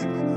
Bye.